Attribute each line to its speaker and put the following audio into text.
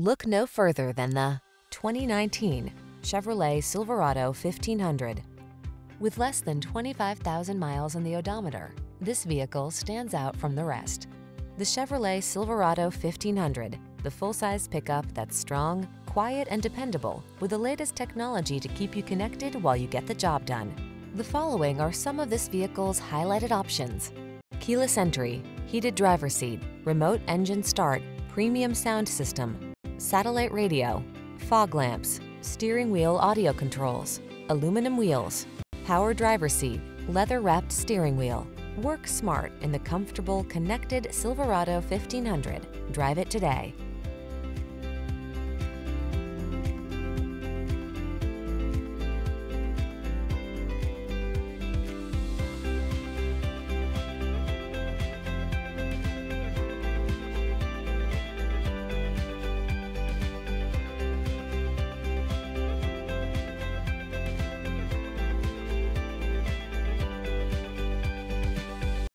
Speaker 1: Look no further than the 2019 Chevrolet Silverado 1500. With less than 25,000 miles on the odometer, this vehicle stands out from the rest. The Chevrolet Silverado 1500, the full-size pickup that's strong, quiet, and dependable with the latest technology to keep you connected while you get the job done. The following are some of this vehicle's highlighted options. Keyless entry, heated driver seat, remote engine start, premium sound system, satellite radio, fog lamps, steering wheel audio controls, aluminum wheels, power driver seat, leather-wrapped steering wheel. Work smart in the comfortable, connected Silverado 1500. Drive it today.